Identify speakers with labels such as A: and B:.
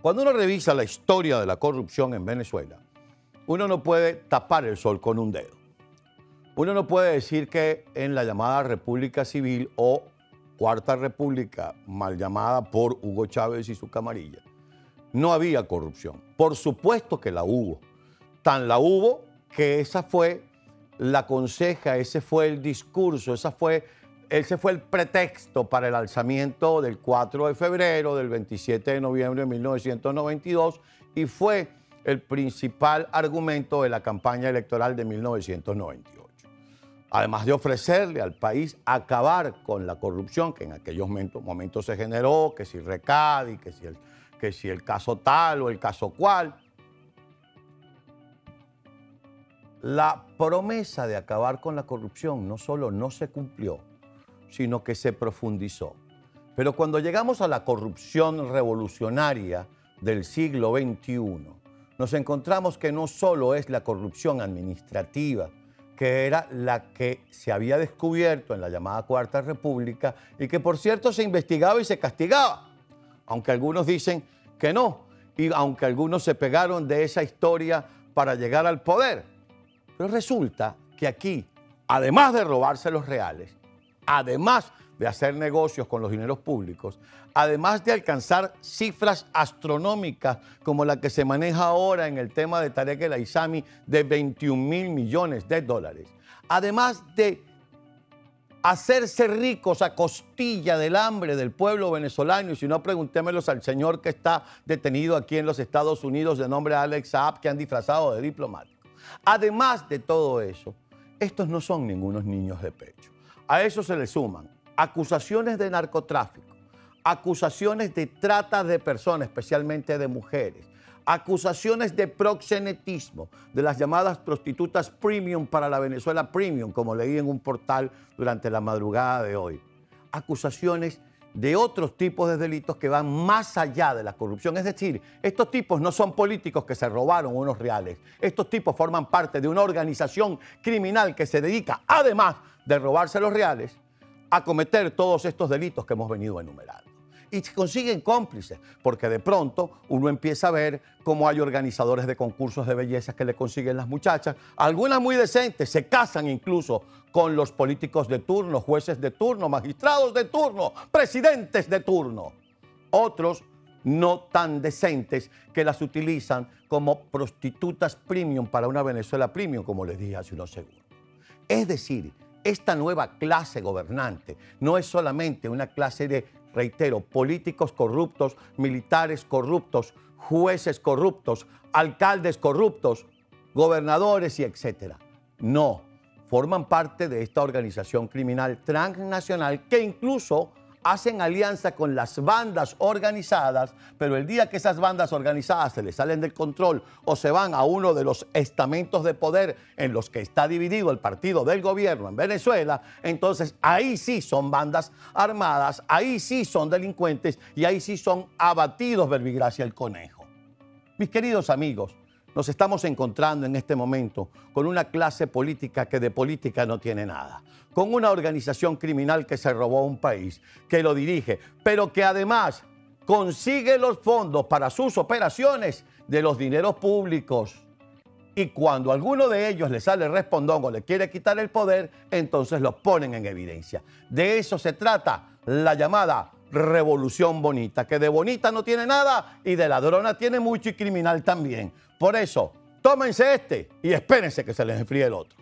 A: Cuando uno revisa la historia de la corrupción en Venezuela, uno no puede tapar el sol con un dedo. Uno no puede decir que en la llamada República Civil o Cuarta República, mal llamada por Hugo Chávez y su camarilla, no había corrupción. Por supuesto que la hubo. Tan la hubo que esa fue la conseja, ese fue el discurso, esa fue ese fue el pretexto para el alzamiento del 4 de febrero, del 27 de noviembre de 1992 y fue el principal argumento de la campaña electoral de 1998. Además de ofrecerle al país acabar con la corrupción que en aquellos momentos, se generó, que si Recadi, que si, el, que si el caso tal o el caso cual. La promesa de acabar con la corrupción no solo no se cumplió, sino que se profundizó. Pero cuando llegamos a la corrupción revolucionaria del siglo XXI, nos encontramos que no solo es la corrupción administrativa, que era la que se había descubierto en la llamada Cuarta República y que por cierto se investigaba y se castigaba, aunque algunos dicen que no, y aunque algunos se pegaron de esa historia para llegar al poder. Pero resulta que aquí, además de robarse los reales, además de hacer negocios con los dineros públicos, además de alcanzar cifras astronómicas como la que se maneja ahora en el tema de Tarek El Aizami de 21 mil millones de dólares, además de hacerse ricos a costilla del hambre del pueblo venezolano, y si no, preguntémelos al señor que está detenido aquí en los Estados Unidos de nombre Alex Saab, que han disfrazado de diplomático. Además de todo eso, estos no son ningunos niños de pecho. A eso se le suman acusaciones de narcotráfico, acusaciones de trata de personas, especialmente de mujeres, acusaciones de proxenetismo, de las llamadas prostitutas premium para la Venezuela premium, como leí en un portal durante la madrugada de hoy. Acusaciones de otros tipos de delitos que van más allá de la corrupción. Es decir, estos tipos no son políticos que se robaron unos reales. Estos tipos forman parte de una organización criminal que se dedica, además de robarse los reales, a cometer todos estos delitos que hemos venido enumerando. Y consiguen cómplices, porque de pronto uno empieza a ver cómo hay organizadores de concursos de belleza que le consiguen las muchachas, algunas muy decentes, se casan incluso con los políticos de turno, jueces de turno, magistrados de turno, presidentes de turno. Otros no tan decentes que las utilizan como prostitutas premium para una Venezuela premium, como les dije hace unos segundos. Es decir, esta nueva clase gobernante no es solamente una clase de, reitero, políticos corruptos, militares corruptos, jueces corruptos, alcaldes corruptos, gobernadores y etcétera. No, forman parte de esta organización criminal transnacional que incluso hacen alianza con las bandas organizadas, pero el día que esas bandas organizadas se les salen del control o se van a uno de los estamentos de poder en los que está dividido el partido del gobierno en Venezuela, entonces ahí sí son bandas armadas, ahí sí son delincuentes y ahí sí son abatidos Verbigracia el Conejo. Mis queridos amigos, nos estamos encontrando en este momento con una clase política que de política no tiene nada, con una organización criminal que se robó un país, que lo dirige, pero que además consigue los fondos para sus operaciones de los dineros públicos. Y cuando alguno de ellos le sale respondón o le quiere quitar el poder, entonces los ponen en evidencia. De eso se trata la llamada revolución bonita, que de bonita no tiene nada y de ladrona tiene mucho y criminal también. Por eso, tómense este y espérense que se les enfríe el otro.